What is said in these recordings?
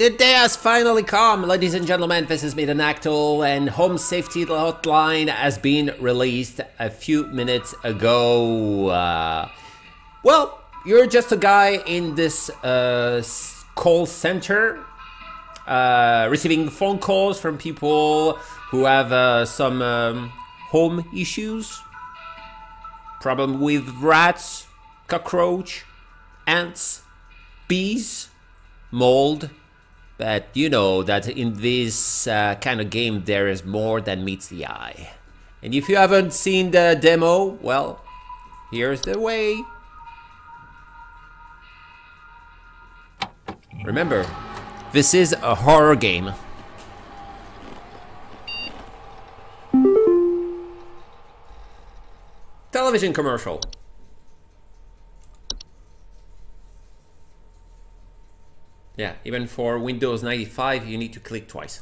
the day has finally come, ladies and gentlemen. This is me, the Nagtol, and Home Safety Hotline has been released a few minutes ago. Uh, well, you're just a guy in this uh, call center uh, receiving phone calls from people who have uh, some um, home issues, problem with rats, cockroach, ants, bees, mold. But you know that in this uh, kind of game there is more than meets the eye. And if you haven't seen the demo, well, here's the way. Remember, this is a horror game. Television commercial. Yeah, even for Windows 95, you need to click twice.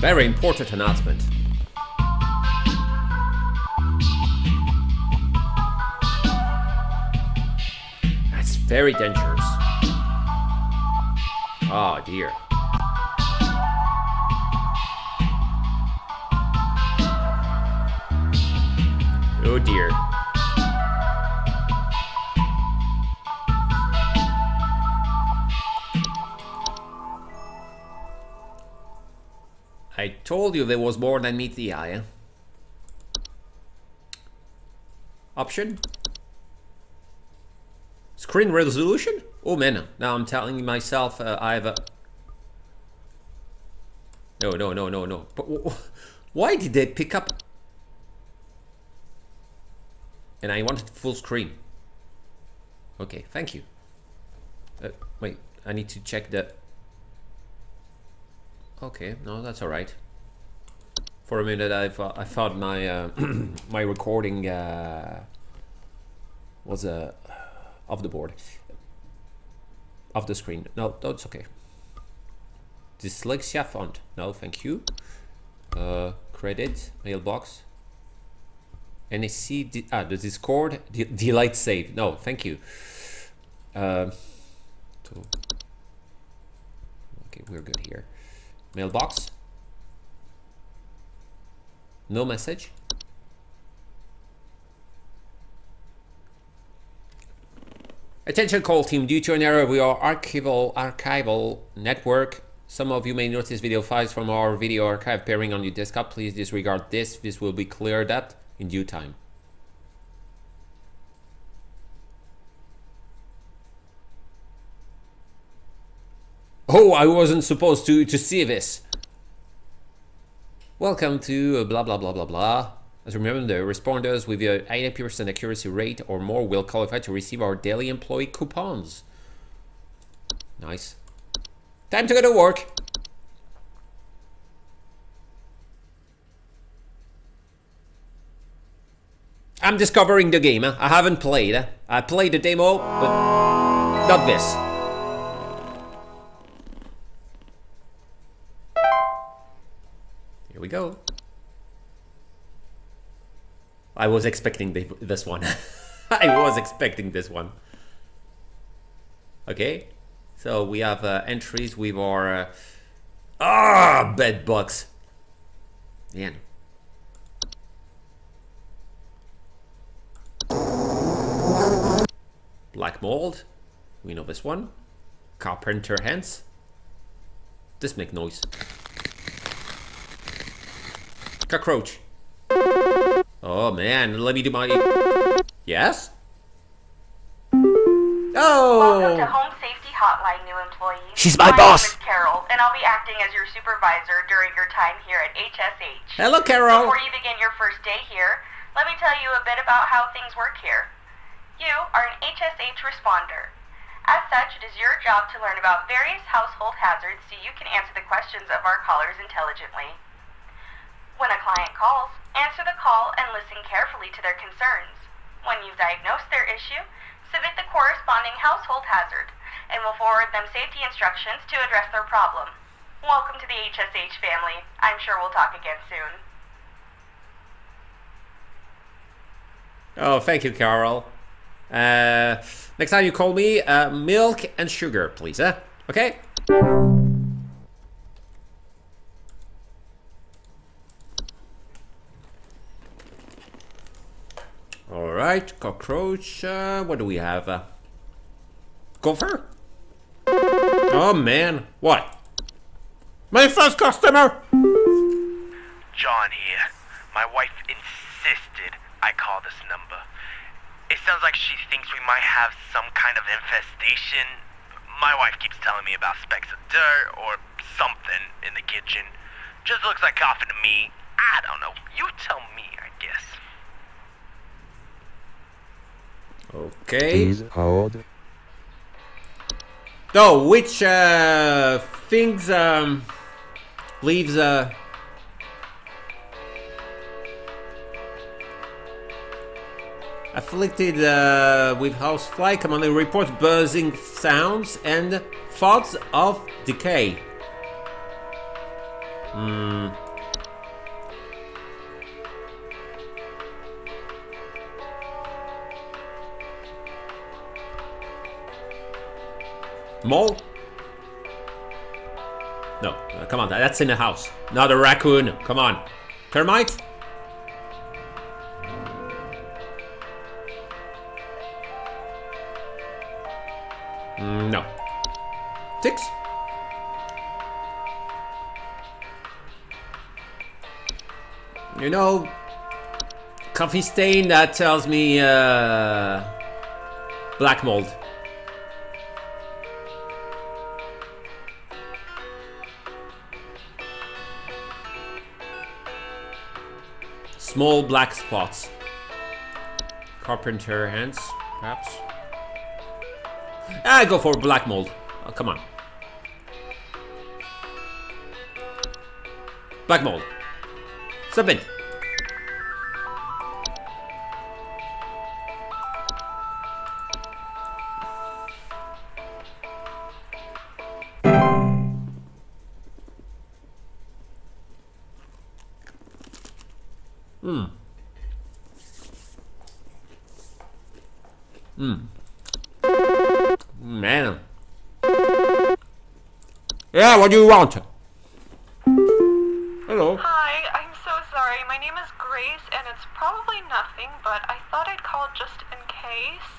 Very important announcement. That's very dangerous. Oh dear. Oh dear. I told you there was more than meet the eye. Option. Screen resolution? Oh man, now I'm telling myself uh, I have a... No, no, no, no, no. But why did they pick up... And I wanted full screen. Okay, thank you. Uh, wait, I need to check the... Okay, no, that's all right. For a minute, I thought I thought my uh, my recording uh, was uh, off the board, off the screen. No, that's okay. Dyslexia font. No, thank you. Uh, credit mailbox. NSC. ah, the Discord. Delight save. No, thank you. Uh, okay, we're good here. Mailbox. No message. Attention call team, due to an error with our archival archival network, some of you may notice video files from our video archive appearing on your desktop. Please disregard this. This will be cleared up in due time. Oh, I wasn't supposed to, to see this. Welcome to uh, blah blah blah blah blah. As remember, the responders with a 80% accuracy rate or more will qualify to receive our daily employee coupons. Nice. Time to go to work. I'm discovering the game. I haven't played. I played the demo, but not this. Here we go. I was expecting this one. I was expecting this one. Okay, so we have uh, entries with our uh, ah bed bugs. Man. Black mold. We know this one. Carpenter ants. This make noise. Cockroach. Oh man, let me do my. Yes? Oh! Welcome to Home Safety Hotline, new employee. She's my my boss. name is Carol, and I'll be acting as your supervisor during your time here at HSH. Hello, Carol. Before you begin your first day here, let me tell you a bit about how things work here. You are an HSH responder. As such, it is your job to learn about various household hazards so you can answer the questions of our callers intelligently. When a client calls, answer the call and listen carefully to their concerns. When you've diagnosed their issue, submit the corresponding household hazard, and we'll forward them safety instructions to address their problem. Welcome to the HSH family. I'm sure we'll talk again soon. Oh, thank you, Carol. Uh, next time you call me, uh, milk and sugar, please, huh? Okay? Alright, cockroach. Uh, what do we have? Uh, gopher? Oh man, what? My first customer! John here. My wife insisted I call this number. It sounds like she thinks we might have some kind of infestation. My wife keeps telling me about specks of dirt or something in the kitchen. Just looks like coffee to me. I don't know. You tell me, I guess. Okay. So, which uh, things um, leaves uh, afflicted uh, with housefly commonly reports buzzing sounds and thoughts of decay. Hmm. Mole? No, uh, come on, that's in the house. Not a raccoon. Come on. Termite? Mm, no. Ticks? You know, coffee stain that tells me uh, black mold. Small black spots. Carpenter ants, perhaps. I go for black mold. Oh, come on. Black mold. Submit. Man. Yeah, what do you want? Hello. Hi, I'm so sorry. My name is Grace, and it's probably nothing, but I thought I'd call just in case.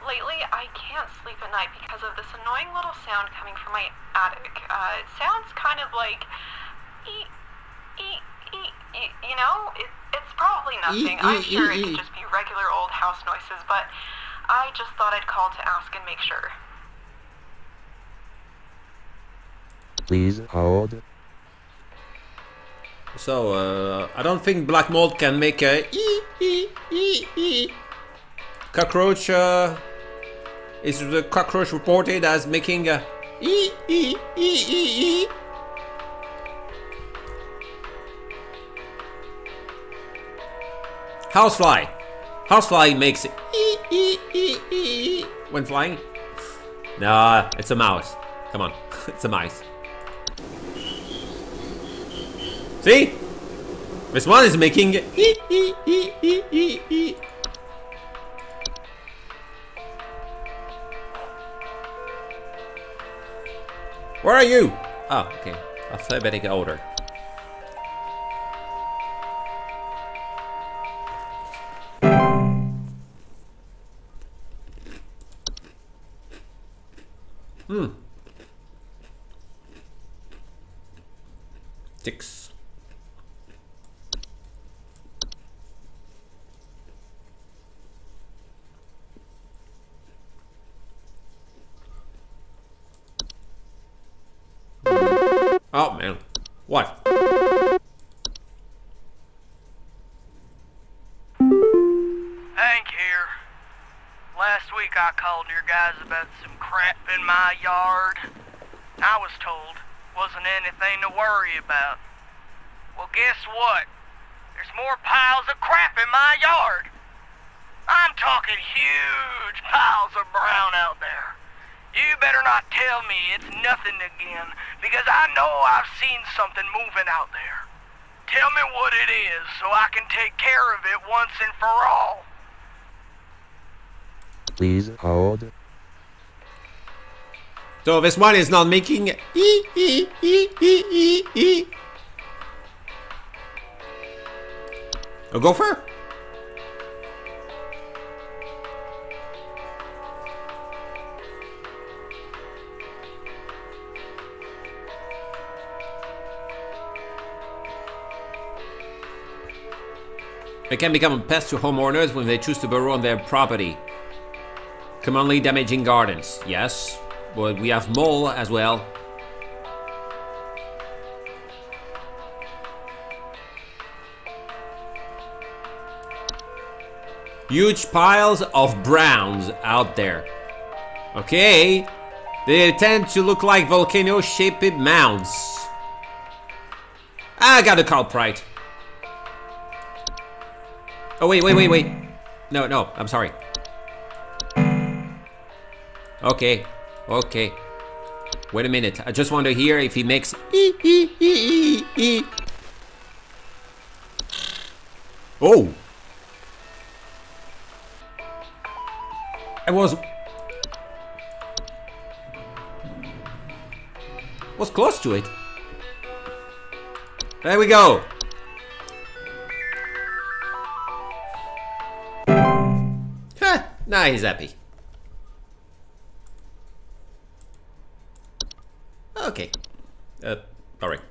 Lately, I can't sleep at night because of this annoying little sound coming from my attic. Uh, it sounds kind of like, ee, ee, ee, you know, it's probably nothing. ee, I'm sure ee, it ee. could just be regular old house noises, but I just thought I'd call to ask and make sure. Please hold. So, uh, I don't think black mold can make a ee, ee, ee, ee. cockroach. Uh, is the cockroach reported as making a Housefly. Housefly makes ee, when flying. Nah, it's a mouse. Come on, it's a mice. See? This one is making. Where are you? Oh, okay. Alphabetic order. Oh man. What? Hank here. Last week I called your guys about some crap in my yard. I was told wasn't anything to worry about. Well, guess what? There's more piles of crap in my yard. I'm talking huge piles of brown out there. You better not tell me it's nothing again, because I know I've seen something moving out there. Tell me what it is so I can take care of it once and for all. Please hold. So this one is not making e e e e e e. A gopher? They can become a pest to homeowners when they choose to burrow on their property. Commonly damaging gardens, yes, but we have mole as well. Huge piles of browns out there. Okay, they tend to look like volcano-shaped mounds. Ah, I got a culprit. Oh wait, wait, wait, wait. No, no, I'm sorry. Okay, okay. Wait a minute. I just want to hear if he makes. Oh. I was was close to it. There we go. Now he's happy. Okay. Uh, alright.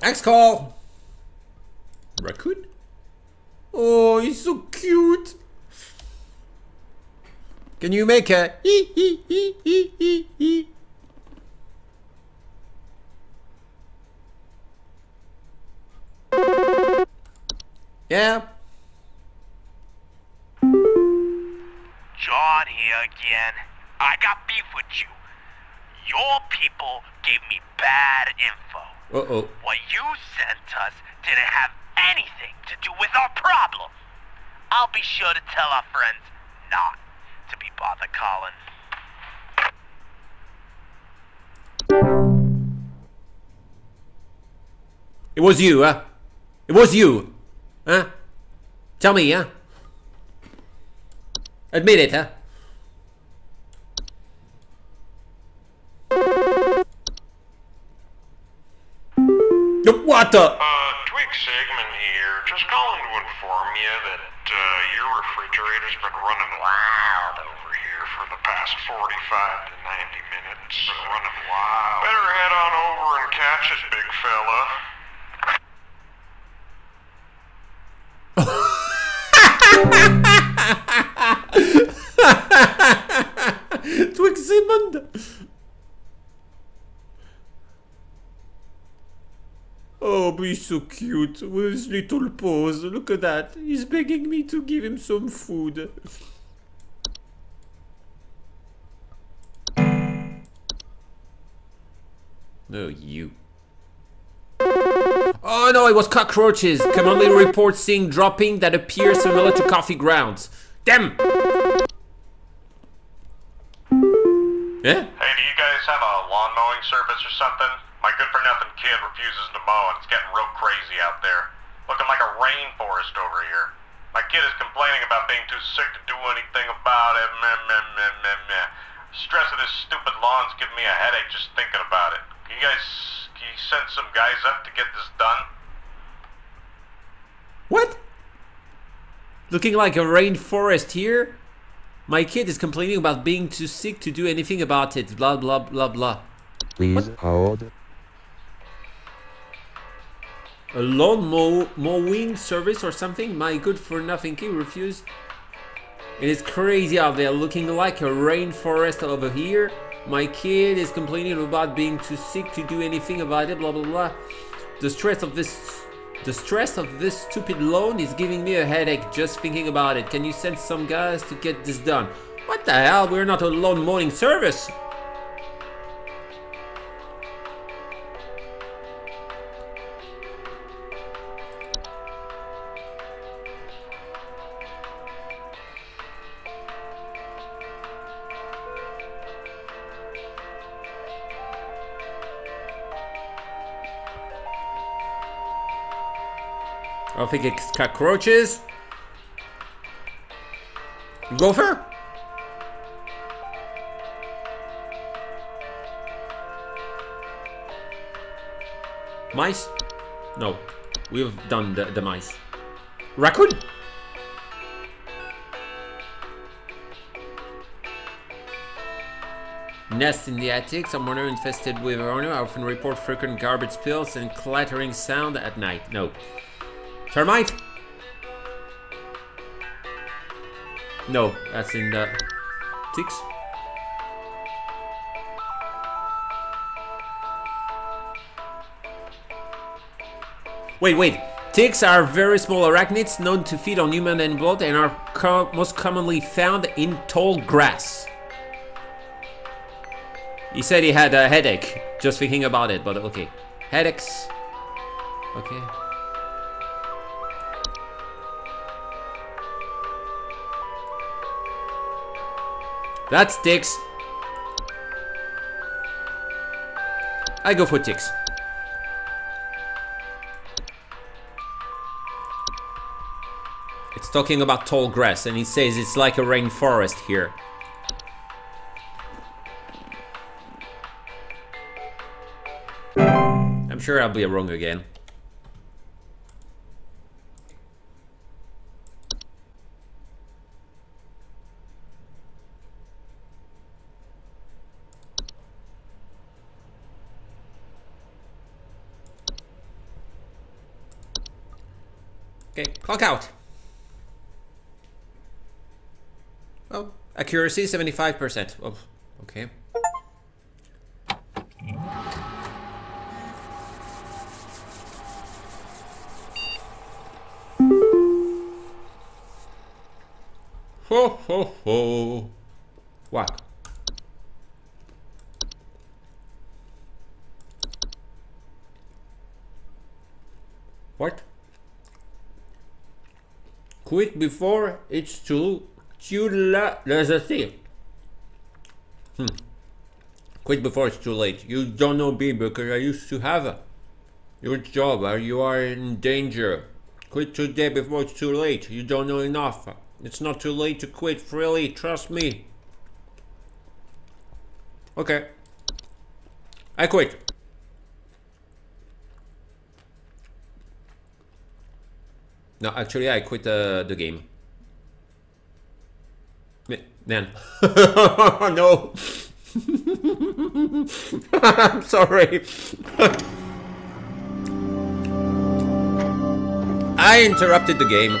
Next call. Raccoon? Oh, he's so cute. Can you make a ee ee ee ee ee ee? Yeah. John here again. I got beef with you. Your people gave me bad info. Uh oh. What you sent us didn't have anything to do with our problem. I'll be sure to tell our friends not to be bothered calling. It was you, huh? It was you, huh? Tell me, huh? Admit it, huh? What the? Uh, Twig Sigmund here. Just calling to inform you that uh, your refrigerator's been running wild over here for the past 45 to 90 minutes. Been running wild. Better head on over and catch it, big fella. Twiximund! Oh, but he's so cute with his little paws. Look at that. He's begging me to give him some food. Oh, you. Oh no, it was cockroaches. Commonly report seeing dropping that appears similar to coffee grounds. Damn! Yeah? Hey, do you guys have a lawn mowing service or something? My good-for-nothing kid refuses to mow, and it's getting real crazy out there. Looking like a rainforest over here. My kid is complaining about being too sick to do anything about it. Meh, meh, meh, meh, meh. Stress of this stupid lawn's giving me a headache just thinking about it. Can you guys, can you send some guys up to get this done? What? Looking like a rainforest here? My kid is complaining about being too sick to do anything about it. Blah blah blah blah. Please hold. A lawn mow mowing service or something? My good for nothing kid refused. It is crazy out there, looking like a rainforest over here. My kid is complaining about being too sick to do anything about it. Blah blah blah. The stress of this, the stress of this stupid loan is giving me a headache just thinking about it. Can you send some guys to get this done? What the hell? We're not a loan mowing service. I don't think it's cockroaches. Gopher? Mice? No. We've done the, the mice. Raccoon? Nest in the attic. Some owner infested with owner often report frequent garbage spills and clattering sound at night. No. Termite? No, that's in the ticks. Wait, wait. Ticks are very small arachnids known to feed on human and blood and are co most commonly found in tall grass. He said he had a headache just thinking about it, but okay. Headaches. Okay. That's ticks. I go for ticks. It's talking about tall grass, and he says it's like a rainforest here. I'm sure I'll be wrong again. Okay, clock out. Oh, accuracy 75%. Oh, okay. Before it's too too late. Hmm. Quit before it's too late. You don't know me because I used to have a, your job. Or you are in danger. Quit today before it's too late. You don't know enough. It's not too late to quit freely. Trust me. Okay. I quit. No, actually, I quit uh, the game. Man. no. I'm sorry. I interrupted the game.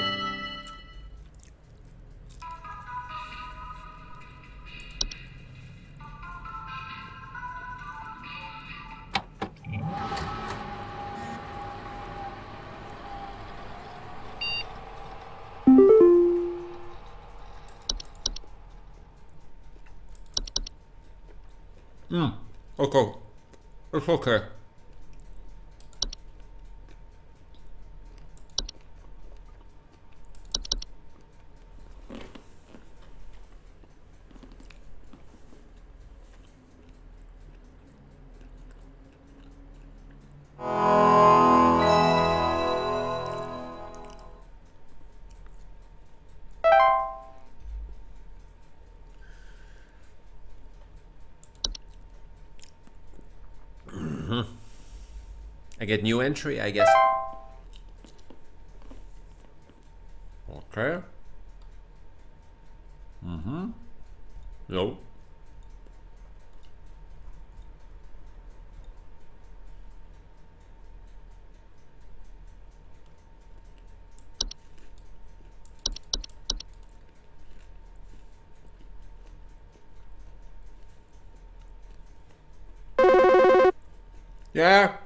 Okay. It's okay. Get new entry, I guess. Okay. Mm-hmm. No. Yeah.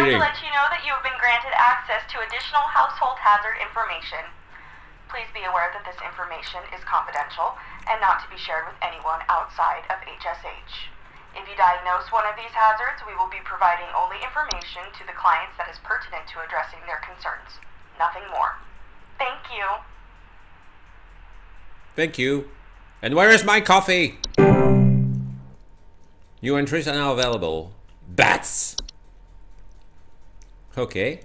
Kidding. to let you know that you have been granted access to additional household hazard information. Please be aware that this information is confidential and not to be shared with anyone outside of HSH. If you diagnose one of these hazards, we will be providing only information to the clients that is pertinent to addressing their concerns. Nothing more. Thank you. Thank you. And where is my coffee? New entries are now available. Bats. Okay.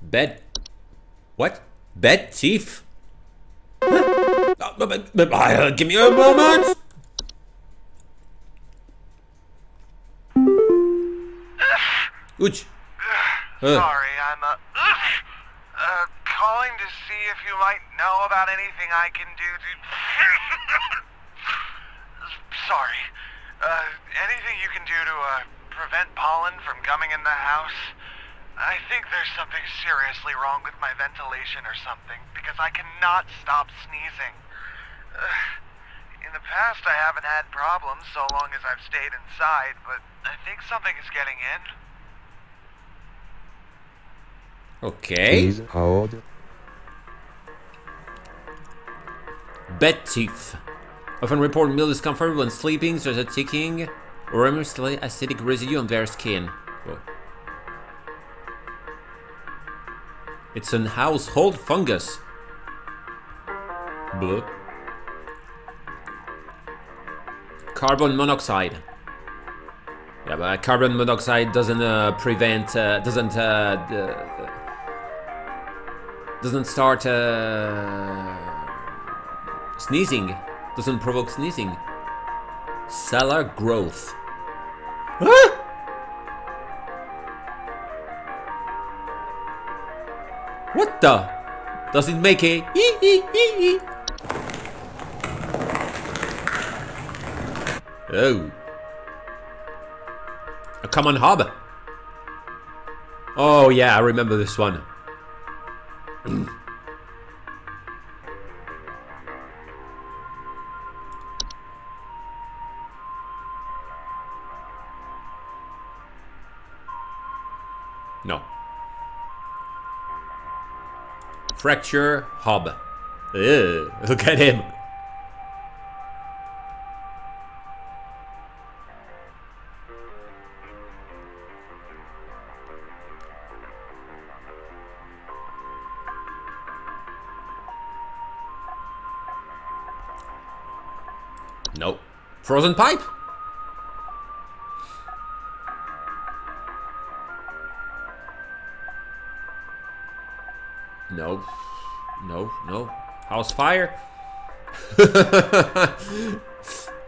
Bed. What? Bed thief? Uh, give me a moment. Ouch. Uh, Sorry, I'm uh, uh, calling to see if you might know about anything I can do to. Sorry. Uh, anything you can do to uh, prevent pollen from coming in the house? I think there's something seriously wrong with my ventilation or something because I cannot stop sneezing. In the past, I haven't had problems so long as I've stayed inside, but I think something is getting in. okay. Please hold. Bed thief. Often report mild discomfort when sleeping, such as ticking or emergency acidic residue on their skin. Whoa. It's an household fungus. Carbon monoxide. Yeah, but carbon monoxide doesn't uh, prevent, uh, doesn't, uh, doesn't start uh, sneezing. Doesn't provoke sneezing. Cellar growth. Huh? Does it make a ee? Oh. A common hob. Oh yeah, I remember this one. Fracture Hob. Ugh, look at him. Nope. Frozen pipe? No. No, no. House fire?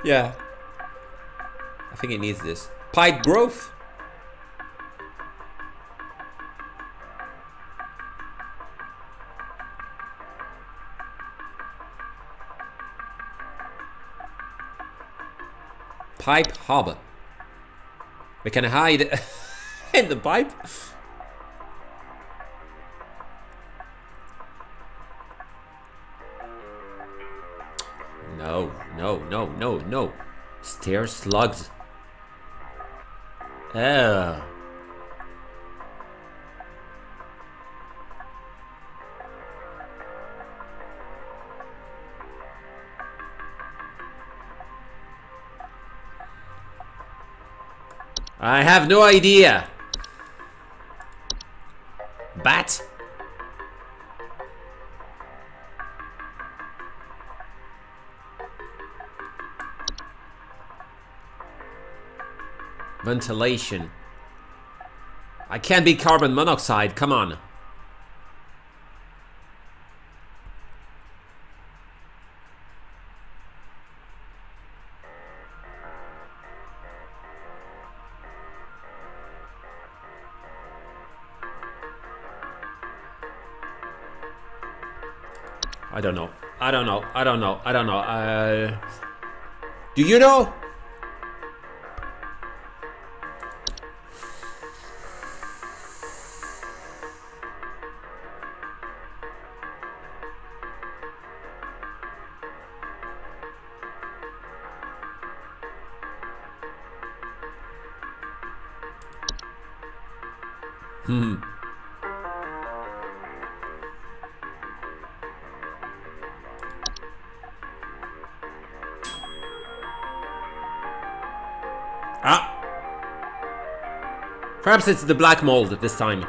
yeah. I think it needs this. Pipe growth? Pipe Harbor. We can hide in the pipe. No, no, no. Stair slugs. Oh. I have no idea. Bat? Ventilation. I can't be carbon monoxide, come on. I don't know. I don't know. I don't know. I don't know. Uh, do you know? Hmm. Ah. Perhaps it's the black mold at this time.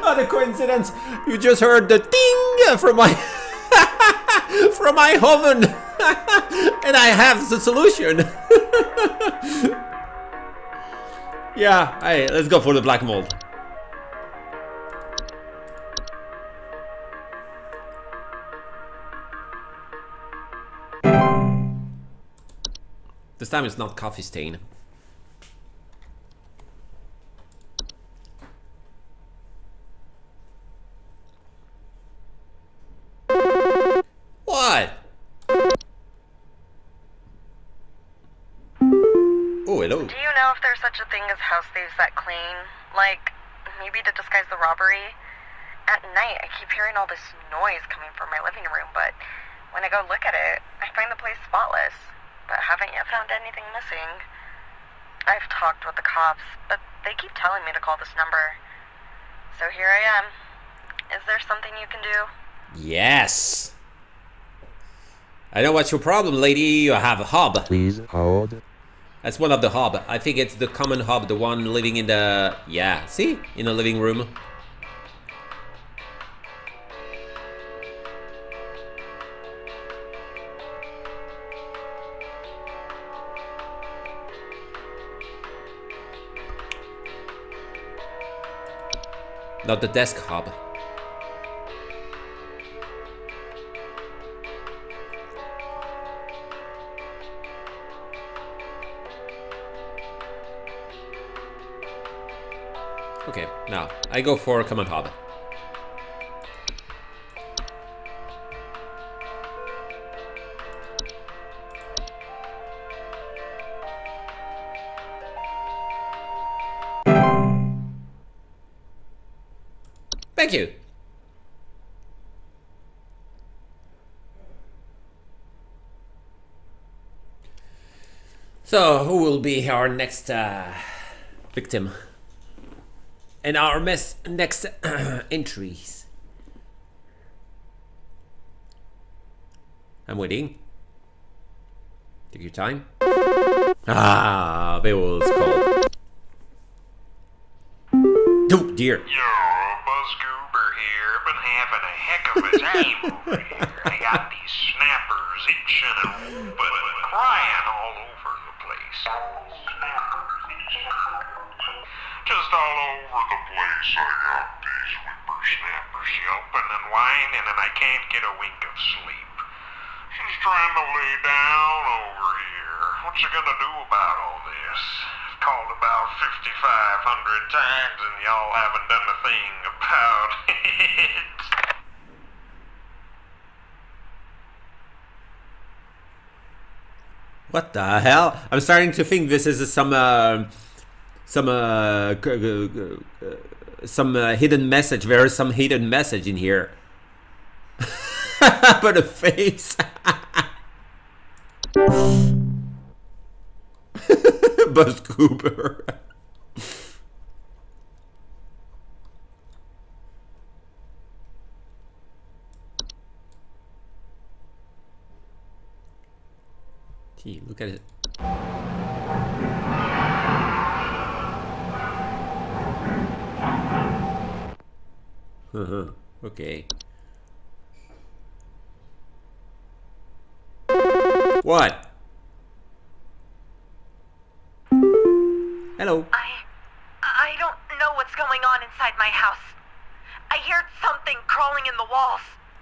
what a coincidence! You just heard the ding from my from my oven, and I have the solution. Yeah, hey, let's go for the black mold. This time it's not coffee stain. The? At night, I keep hearing all this noise coming from my living room, but when I go look at it, I find the place spotless, but haven't yet found anything missing. I've talked with the cops, but they keep telling me to call this number. So here I am. Is there something you can do? Yes. I know what's your problem, lady. You have a hob. Please hold. That's one of the hob. I think it's the common hob, the one living in the... Yeah, see? In the living room. Not the desk hob. Okay, now I go for common hob. So, who will be our next uh, victim? And our next entries. I'm waiting. Take your time. Ah, Beowulf's call. Oh dear. Yo, Buzz Goober here. Been having a heck of a time over here. I got these snappers itching and crying all over. Just all over the place I got these whippersnappers yelping and whining and I can't get a wink of sleep. She's trying to lay down over here. What's she gonna do about all this? I've called about 5,500 times and y'all haven't done a thing about it. What the hell? I'm starting to think this is some uh, some uh, uh, some uh, hidden message. There is some hidden message in here. but a face. Buzz Cooper.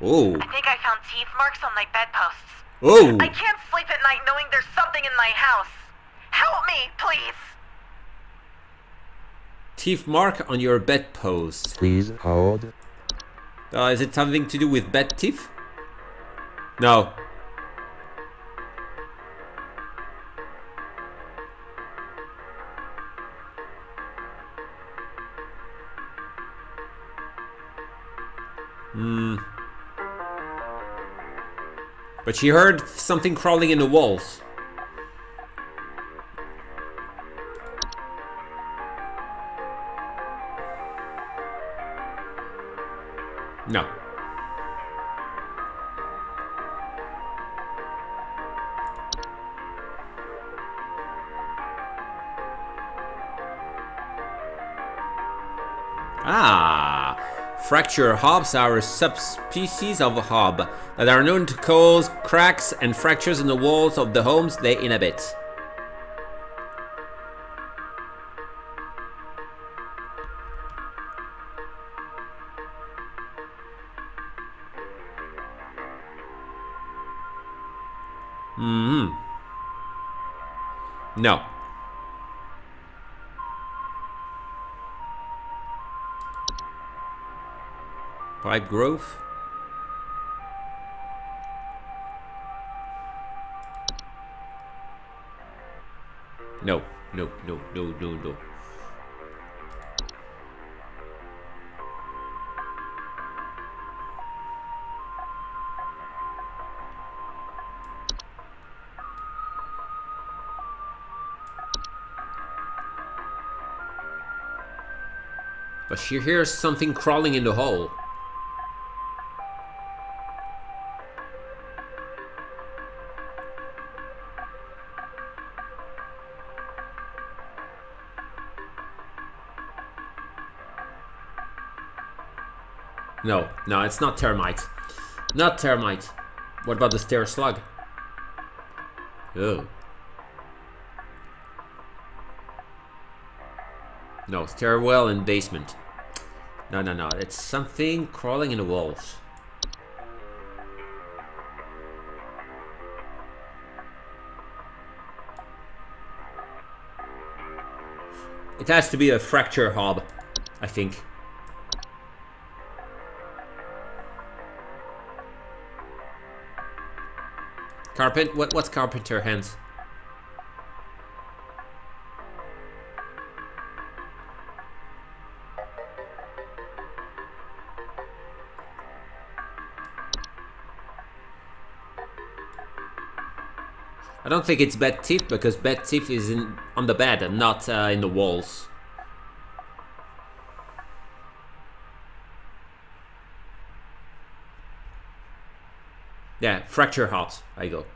Oh. I think I found teeth marks on my bedposts. Oh. I can't sleep at night knowing there's something in my house. Help me, please. Teeth mark on your bedpost. Please hold. Uh, is it something to do with bed thief? No. Hmm. But she heard something crawling in the walls. No. Fracture hobs are subspecies of hob that are known to cause cracks and fractures in the walls of the homes they inhabit. Mm hmm No. Pipe Grove? No, no, no, no, no, no. But she hears something crawling in the hole. No, no, it's not termite. Not termite. What about the stair slug? Oh. No, stairwell and basement. No, no, no. It's something crawling in the walls. It has to be a fracture hob, I think. Carpent? What, what's carpenter ants? I don't think it's bed thief because bed thief is in on the bed and not uh, in the walls. Yeah, fracture hobs. I go.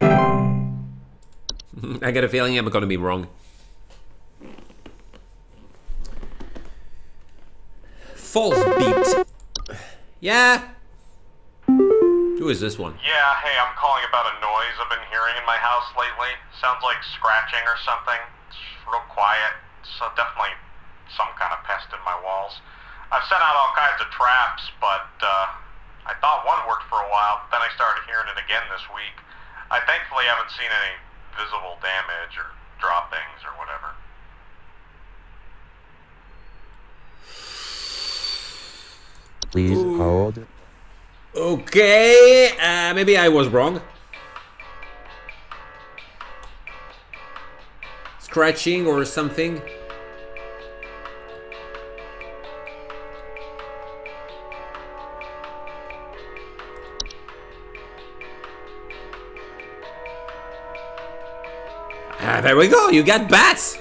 I get a feeling I'm gonna be wrong. False beat. Yeah. Who is this one? Yeah, hey, I'm calling about a noise I've been hearing in my house lately. Sounds like scratching or something. It's real quiet. So definitely some kind of pest in my walls. I've sent out all kinds of traps, but uh, I thought one worked for a while. Then I started hearing it again this week. I thankfully haven't seen any visible damage or droppings or whatever. Please hold. Okay, uh, maybe I was wrong. Scratching or something. Ah, there we go. You got bats.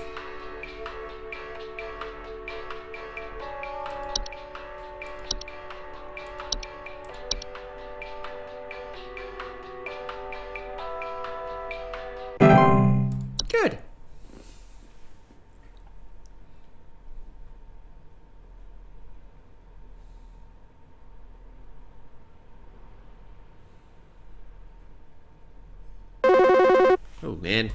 Man.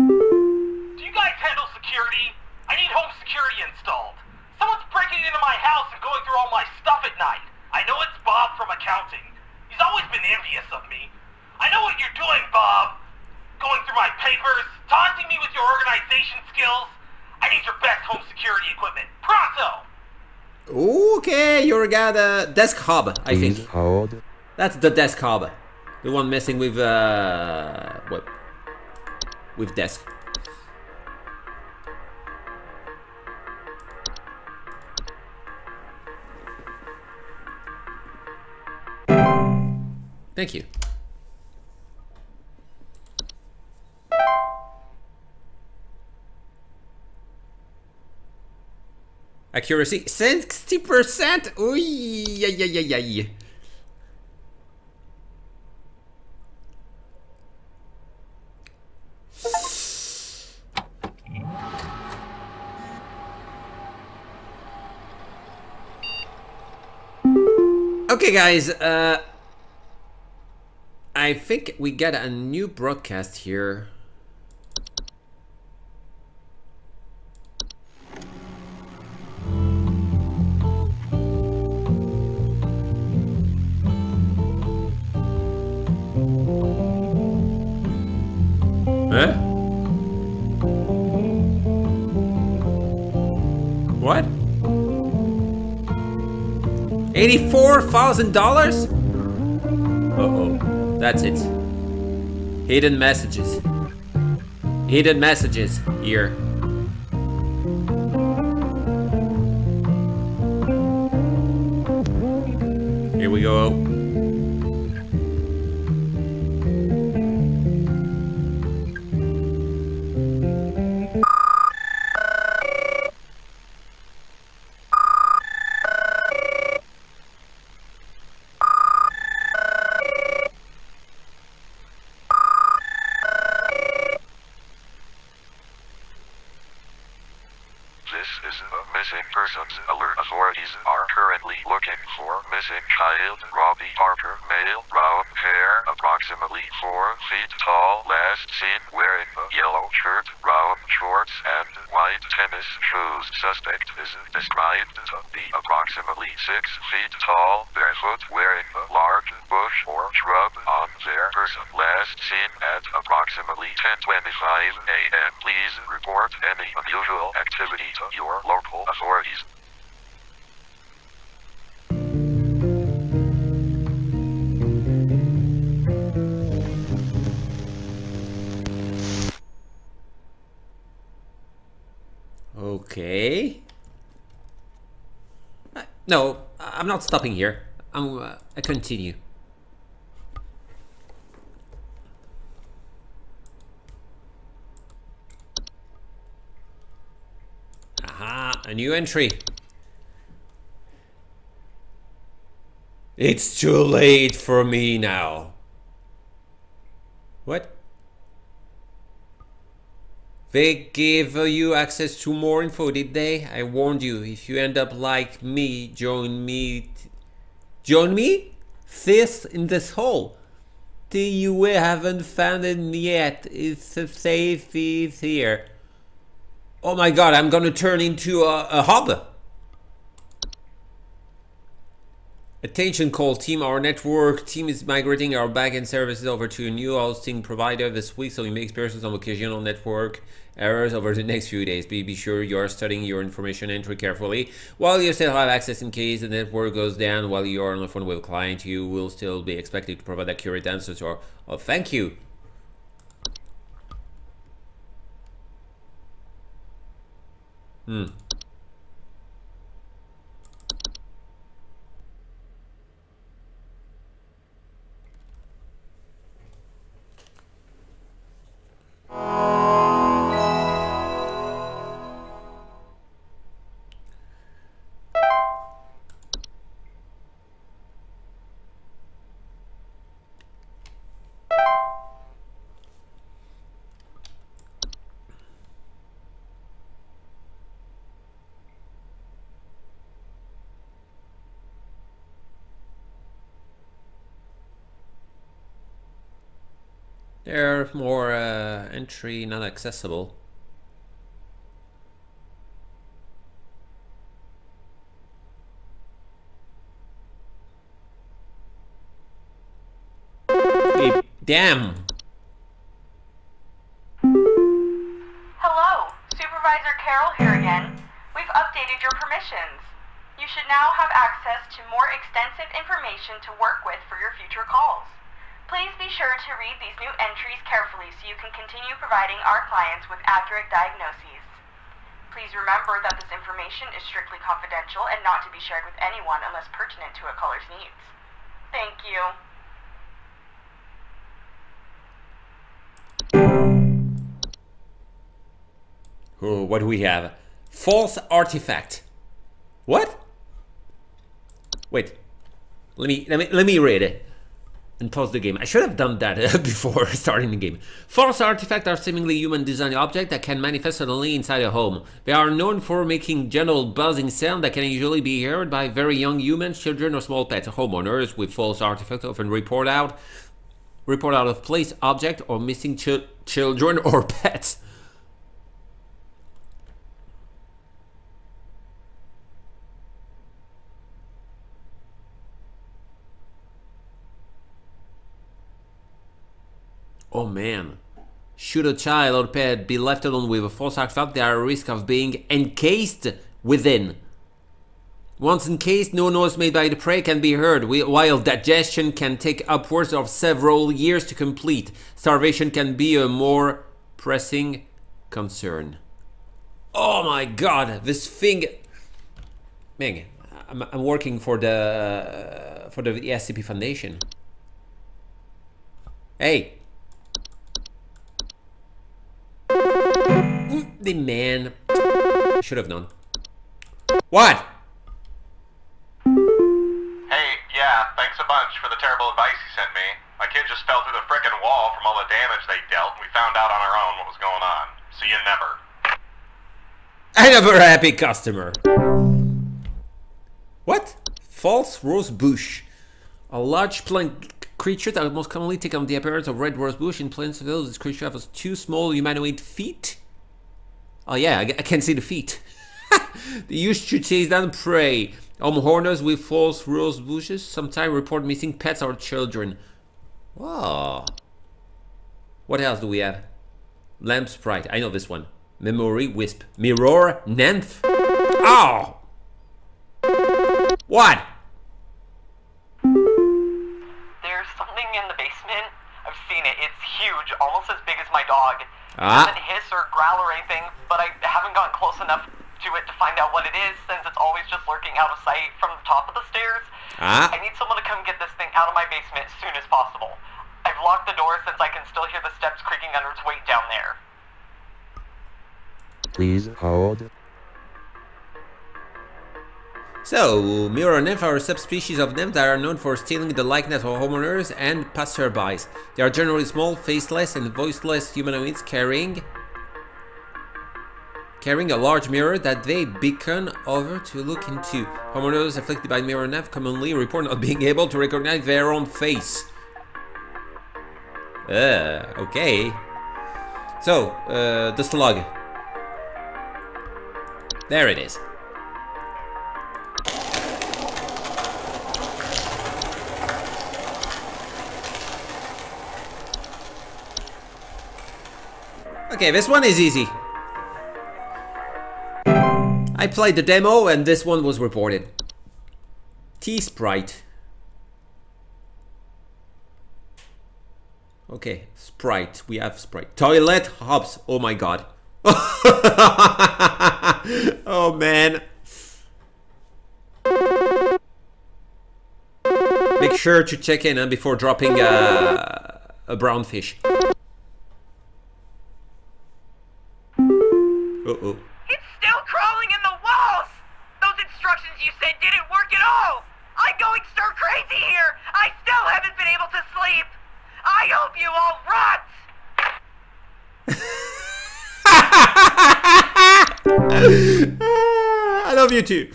Do you guys handle security? I need home security installed. Someone's breaking into my house and going through all my stuff at night. I know it's Bob from accounting. He's always been envious of me. I know what you're doing, Bob. Going through my papers, taunting me with your organization skills. I need your best home security equipment. Pronto! Okay, you're got a desk hob, I think. hold. That's the desk hob. The one messing with uh what? With desk. Thank you. Accuracy 60%. Ooh, yeah, yeah, yeah, yeah. Okay, guys. Uh, I think we got a new broadcast here. $84,000? Uh-oh. That's it. Hidden messages. Hidden messages here. Here we go. Stopping here. I'm. Uh, I continue. Aha! A new entry. It's too late for me now. What? They gave you access to more info, did they? I warned you. If you end up like me, join me. Join me? This in this hole. You haven't found it yet. It's a safe here. Oh my god, I'm gonna turn into a, a hob. Attention call team, our network team is migrating our backend services over to a new hosting provider this week, so we may experience some occasional network errors over the next few days. Be, be sure you are studying your information entry carefully. While you still have access in case the network goes down while you are on the phone with a client, you will still be expected to provide accurate answers or, oh, thank you. Hmm. They're more uh, entry not accessible. Hey, damn. Hello, Supervisor Carroll here again. We've updated your permissions. You should now have access to more extensive information to work with for your future calls. Please be sure to read these new entries carefully so you can continue providing our clients with accurate diagnoses. Please remember that this information is strictly confidential and not to be shared with anyone unless pertinent to a caller's needs. Thank you. Oh, what do we have? False artifact. What? Wait. Let me let me let me read it and pause the game. I should have done that before starting the game. False artifacts are seemingly human designed objects that can manifest suddenly inside a home. They are known for making general buzzing sound that can usually be heard by very young humans, children, or small pets. Homeowners with false artifacts often report out report out of place object or missing chil- children or pets. Oh man. Should a child or pet be left alone with a false artifact, they are at risk of being encased within. Once encased, no noise made by the prey can be heard, while digestion can take upwards of several years to complete. Starvation can be a more pressing concern. Oh my god, this thing. Man, I'm, I'm working for the uh, for the SCP Foundation. Hey. The man should have known. What? Hey, yeah, thanks a bunch for the terrible advice you sent me. My kid just fell through the frickin' wall from all the damage they dealt, and we found out on our own what was going on. See you never. I a happy customer. What? False rose bush. A large plant creature that most commonly take on the appearance of red rose bush in Plainville. This creature has two small humanoid feet. Oh yeah, I, I can see the feet. used to chase down prey. Homeowners with false rose bushes sometimes report missing pets or children. Wow. What else do we have? Lamp sprite. I know this one. Memory wisp. Mirror nymph. Oh. What? There's something in the basement. I've seen it. It's huge, almost as big as my dog. It Ah. doesn't hiss or growl or anything, but I haven't gotten close enough to it to find out what it is since it's always just lurking out of sight from the top of the stairs. Ah. I need someone to come get this thing out of my basement as soon as possible. I've locked the door since I can still hear the steps creaking under its weight down there. Please hold. So, mirror nymph are a subspecies of nymph that are known for stealing the likeness of homeowners and passerbys. They are generally small, faceless, and voiceless humanoids carrying carrying a large mirror that they beckon over to look into. Homeowners afflicted by mirror nymph commonly report not being able to recognize their own face. Uh, okay. So, uh, the slug. There it is. Okay, this one is easy. I played the demo and this one was reported. T-Sprite. Okay, Sprite. We have Sprite. Toilet Hobs. Oh my god. oh man. Make sure to check in before dropping uh, a brown fish. I love you too.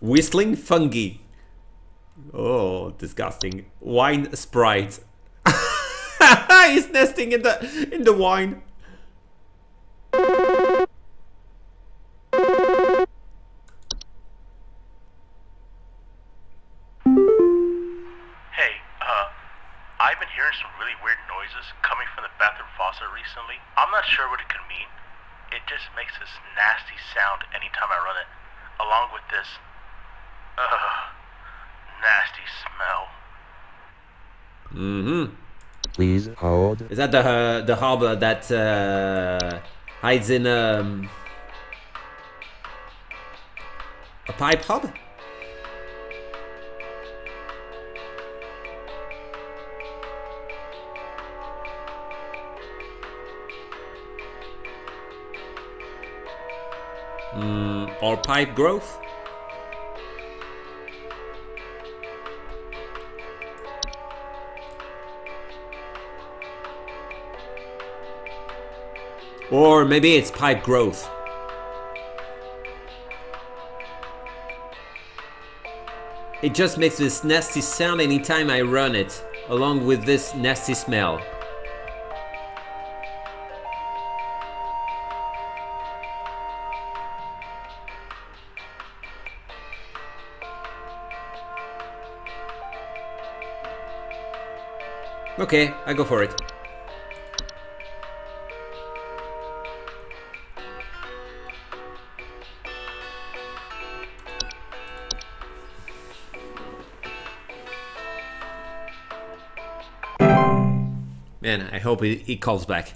Whistling fungi. Oh, disgusting. Wine sprite. He's nesting in the in the wine. Sure what it could mean. It just makes this nasty sound anytime I run it, along with this, uh, nasty smell. Mm-hmm. Please hold. Is that the uh, the hob uh, that uh, hides in um, a pipe hob? Mm, or pipe growth? Or maybe it's pipe growth. It just makes this nasty sound anytime I run it, along with this nasty smell. Okay, I go for it. Man, I hope he, he calls back.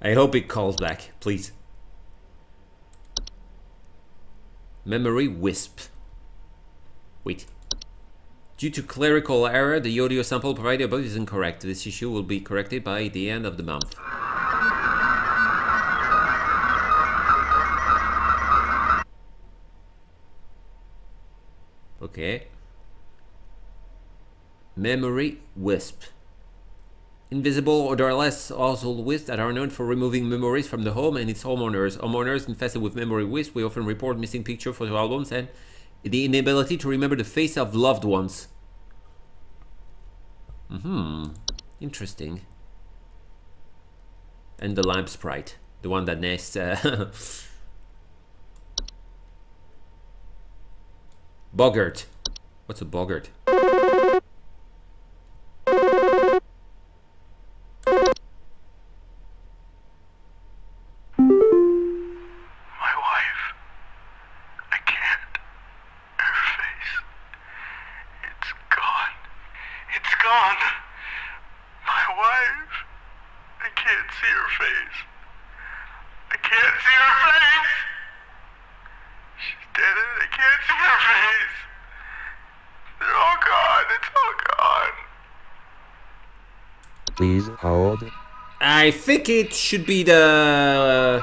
I hope he calls back, please. Memory Wisp. Wait. Due to clerical error, the audio sample provided above is incorrect. This issue will be corrected by the end of the month. Okay. Memory wisp. Invisible, odorless household wisps that are known for removing memories from the home and its homeowners. Homeowners infested with memory wisp we often report missing picture photo albums and the inability to remember the face of loved ones. Hmm. Interesting. And the lamp sprite, the one that nests. Uh, boggart. What's a boggart? Can't see her face. I can't see her face. She's dead and I can't see her face. They're all gone. It's all gone. Please hold. I think it should be the uh,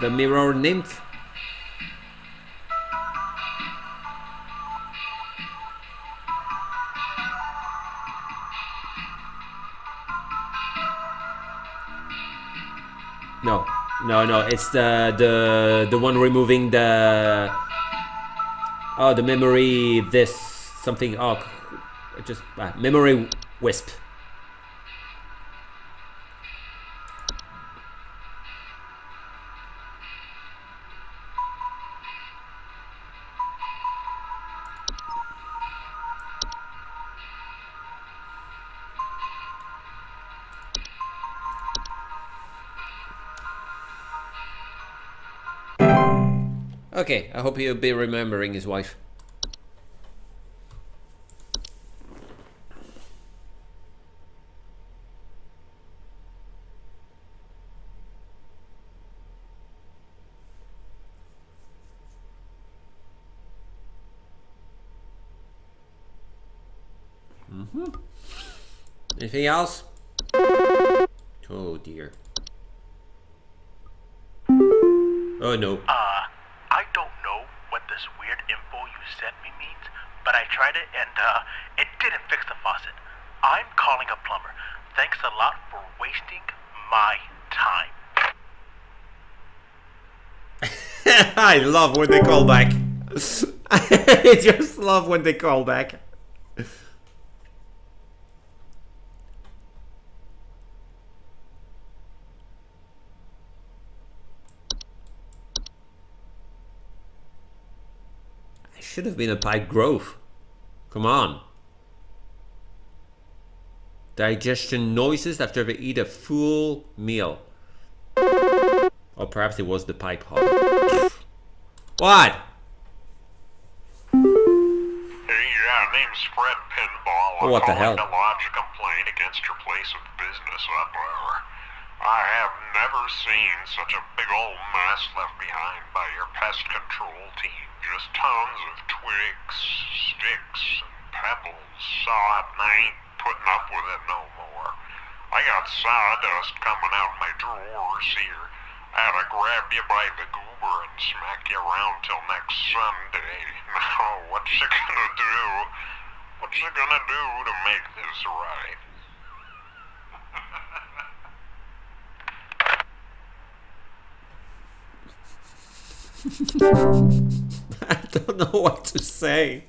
the mirror nymph. No. It's the the the one removing the oh the memory. This something. Oh, just uh, memory wisp. Okay, I hope he'll be remembering his wife. Mm-hmm. Anything else? Oh dear. Oh no. Uh, I don't know what this weird info you sent me means, but I tried it and, uh, it didn't fix the faucet. I'm calling a plumber. Thanks a lot for wasting my time. I love when they call back. I just love when they call back. Should have been a Pipe Grove. Come on. Digestion noises after they eat a full meal. Or perhaps it was the pipe hole. What? Hey, yeah, name's Fred Pinball. Oh, what the hell? I'm calling to lodge a complaint against your place of business up there. I have never seen such a big old mess left behind by your pest control team. Just tons of twigs, sticks, and pebbles. So I ain't putting up with it no more. I got sawdust coming out my drawers here. I had to grab you by the goober and smack you around till next Sunday. Now, what you gonna do? What's you gonna do to make this right? I don't know what to say.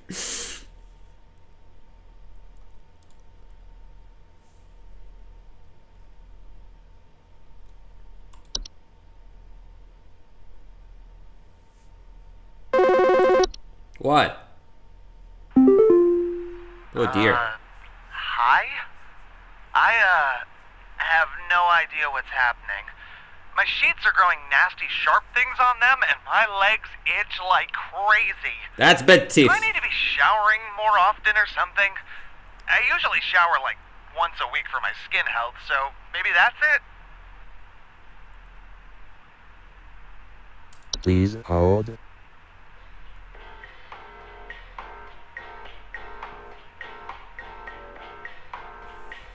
What? Oh dear. Uh, hi? I, uh, have no idea what's happening. My sheets are growing nasty sharp things on them, and my legs itch like crazy. That's bad Do. I need to be showering more often or something? I usually shower like once a week for my skin health, so maybe that's it? Please hold.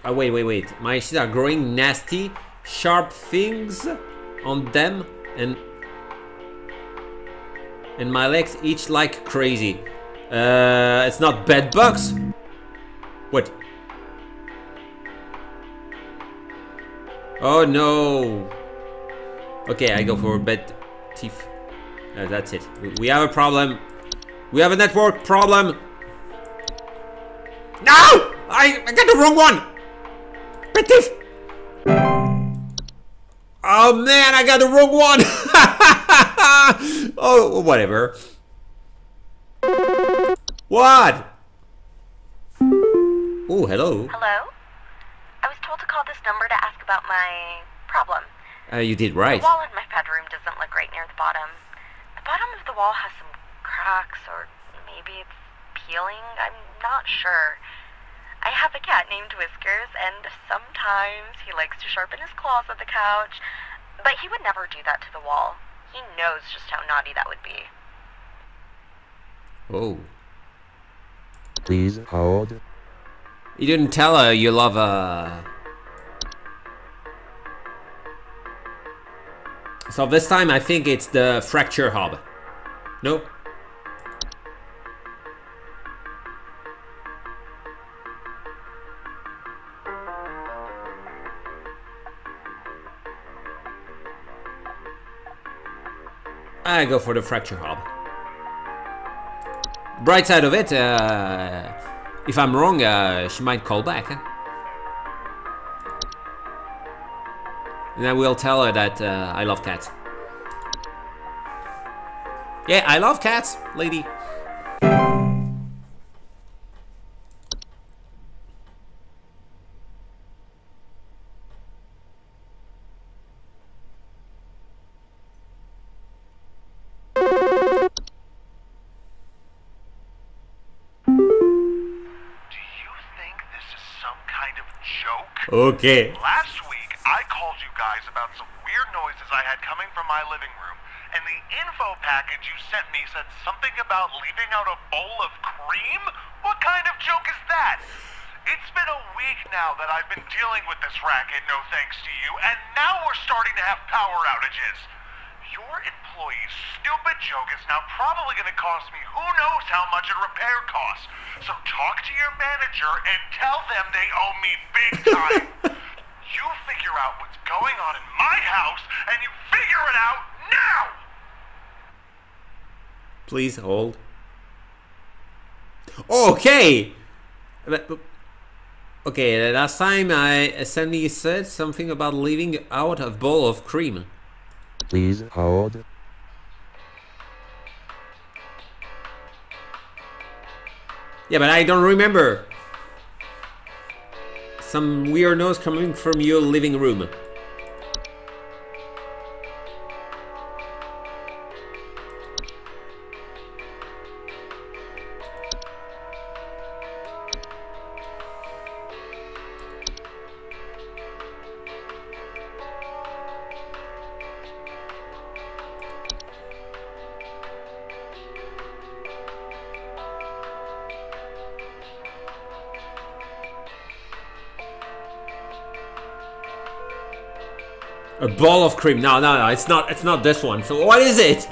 Oh, wait, wait, wait. My sheets are growing nasty, sharp things on them, and and my legs itch like crazy. Uh, it's not bed bugs. What? Oh no. Okay, I go for bed thief. Uh, that's it. We, have a problem. We have a network problem. No! I, I got the wrong one. Bed thief. Oh man, I got the wrong one. oh, whatever. What? Oh, hello. Hello? I was told to call this number to ask about my problem. Uh, you did right. The wall in my bedroom doesn't look right near the bottom. The bottom of the wall has some cracks, or maybe it's peeling. I'm not sure. I have a cat named Whiskers, and sometimes he likes to sharpen his claws at the couch, but he would never do that to the wall. He knows just how naughty that would be. Oh. Please hold. You didn't tell her you love her. So this time I think it's the fracture hob. No? I go for the fracture hob. Bright side of it, uh, if I'm wrong, uh, she might call back. And I will tell her that uh, I love cats. Yeah, I love cats, lady. Okay. Last week, I called you guys about some weird noises I had coming from my living room, and the info package you sent me said something about leaving out a bowl of cream? What kind of joke is that? It's been a week now that I've been dealing with this racket, no thanks to you, and now we're starting to have power outages. Your employee's stupid joke is now probably going to cost me who knows how much in repair costs. So talk to your manager and tell them they owe me big time. you figure out what's going on in my house and you figure it out now! Please hold. Okay. Okay, last time I suddenly said something about leaving out a bowl of cream. Please hold. Yeah, but I don't remember. Some weird noise coming from your living room. A ball of cream. No, no, no. It's not. It's not this one. So what is it?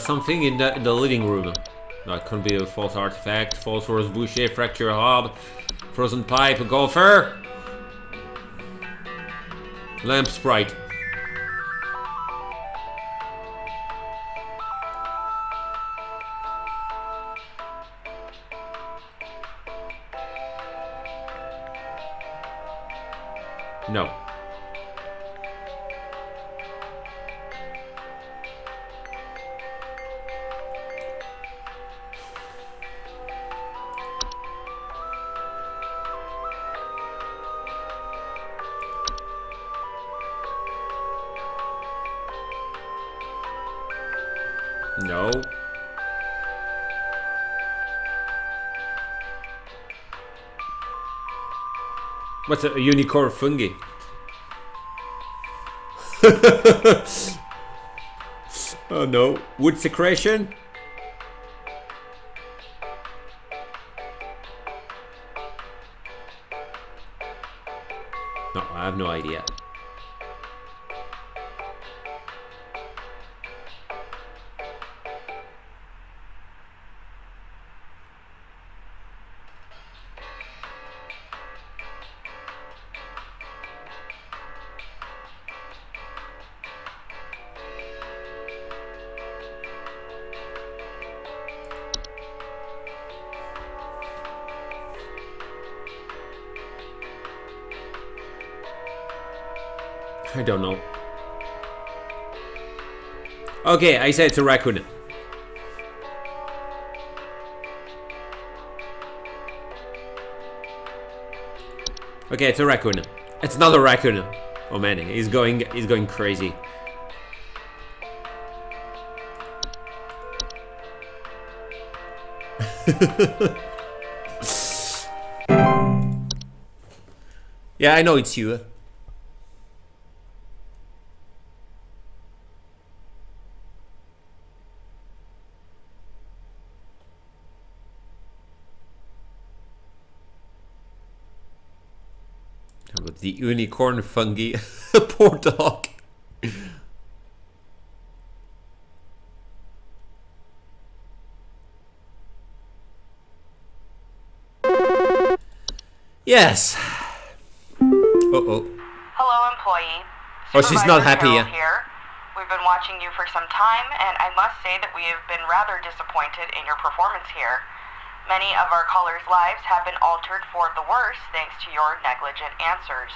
Something in the, in the living room. That could be a false artifact, false horse boucher, fracture hob, frozen pipe, golfer, lamp sprite. A unicorn fungi? oh no. Wood secretion? No, I have no idea. Okay, I said it's a raccoon. Okay, it's a raccoon. It's not a raccoon. Oh man, he's going he's going crazy. yeah, I know it's you. But the unicorn fungi, poor dog. Yes. Uh oh. Hello, employee. Oh, she's not happy, Carroll yeah. Here. We've been watching you for some time, and I must say that we have been rather disappointed in your performance here. Many of our callers' lives have been altered for the worse thanks to your negligent answers.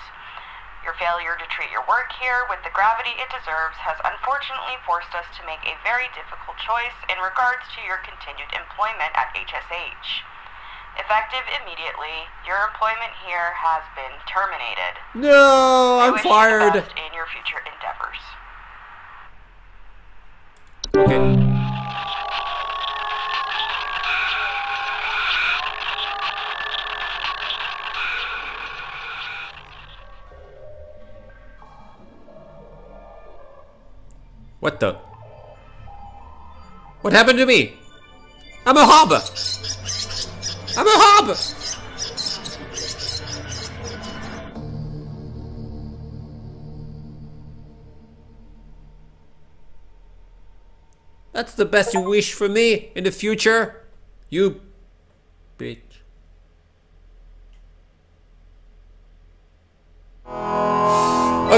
Your failure to treat your work here with the gravity it deserves has unfortunately forced us to make a very difficult choice in regards to your continued employment at HSH. Effective immediately, your employment here has been terminated. No, I I'm wish you the fired. best in your future endeavors. Okay. What the? What happened to me? I'm a hob. I'm a hob. That's the best you wish for me in the future? You bitch.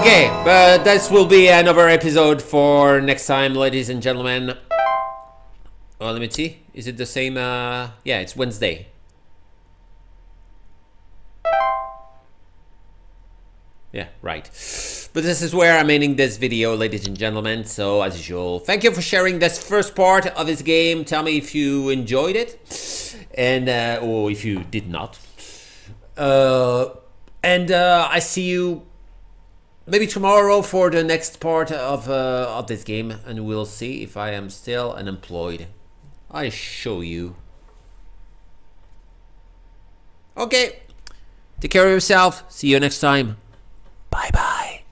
Okay, but this will be another episode for next time, ladies and gentlemen. Oh, let me see. Is it the same? Uh, yeah, it's Wednesday. Yeah, right. But this is where I'm ending this video, ladies and gentlemen. So, as usual, thank you for sharing this first part of this game. Tell me if you enjoyed it, and uh, or if you did not. Uh, and uh, I see you maybe tomorrow for the next part of uh, of this game, and we'll see if I am still unemployed. I show you. Okay. Take care of yourself. See you next time. Bye bye.